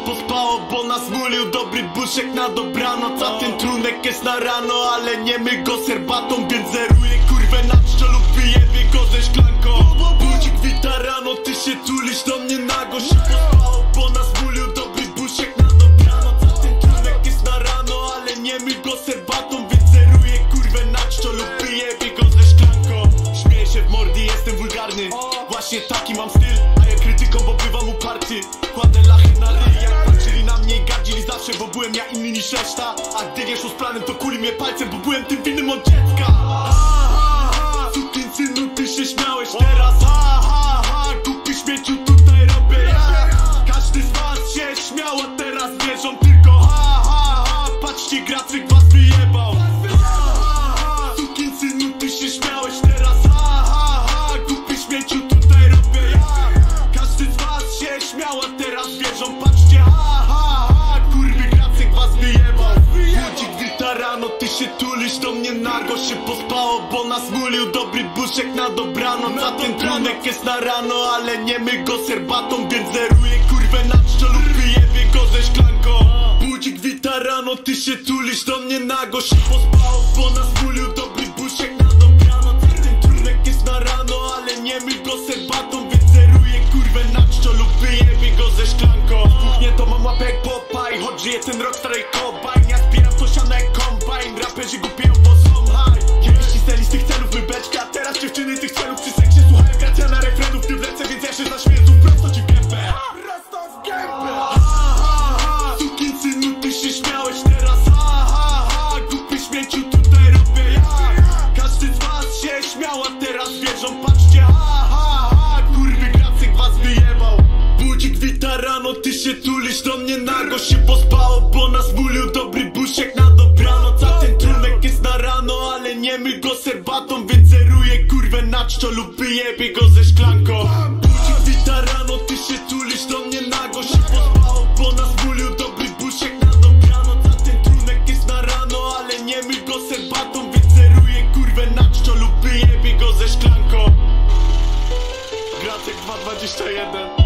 pospało, bo nas mulił dobry buszek na dobranoc A ten trunek jest na rano, ale nie my go serbatą Więc zeruję kurwę na pszczelu, wyjebie go ze szklanką. Budzik wita rano, ty się tulisz do mnie nago. Się pospało, bo nas mulił dobry buszek na dobranoc A ten trunek jest na rano, ale nie my go serbatą Więc zeruję kurwę na pszczelu, wyjebie go ze szklanką. Śmieję się w mordy, jestem wulgarny. Właśnie taki Kładę lachy na ryj, jak patrzyli na mnie i gardzili zawsze Bo byłem ja inny niż reszta. A gdy nie szło z planem, to kuli mnie palcem Bo byłem tym winnym od dziecka. Ha, ha, synu, ty się śmiałeś teraz. Ha, ha, ha, głupi śmieciu, tutaj robię ja Każdy z was się śmiał, a teraz wierzą tylko się tulisz do mnie nago Się pospało, bo nas mulił dobry buszek na dobranoc A ten trunek jest na rano, ale nie my go serbatą Więc zeruję kurwę na pszczelu, wyjebie go ze szklanką Budzik wita rano, ty się tulisz do mnie nago Się pospało, bo nas mulił dobry buszek na dobranoc A ten trunek jest na rano, ale nie my go serbatą Więc zeruję kurwę na pszczelu, wyjebie go ze szklanką kuchnie to mam łapę jak Popeye Choć żyje ten rok starej kombajn Kiedyś cisnęli z tych celów wybeczka A teraz dziewczyny tych celów przy seksie Słuchają. Gracja na refrenów ty w Więc ja się zaśmieję prosto ci w gębę. Prosto w gębę. Ha, ha, ha. Synu, ty się śmiałeś teraz. Ha, ha, ha. Głupi śmieciu, tutaj robię ja. Każdy z was się śmiał, a teraz wierzą. Patrzcie, ha, ha, ha. Kurwy gracyk was wyjebał. Budzik wita rano, ty się tulisz do mnie nago. Się pospało, czczo lub wyjebie go ze szklanką. Budzik wita rano, ty się tulisz do mnie nago. Się pospało, bo nas mulił dobry buszek na dobranoc A ten trunek jest na rano, ale nie my go serbatą. Więc zeruję kurwę na czczo lub wyjebie go ze szklanką. Gracek 221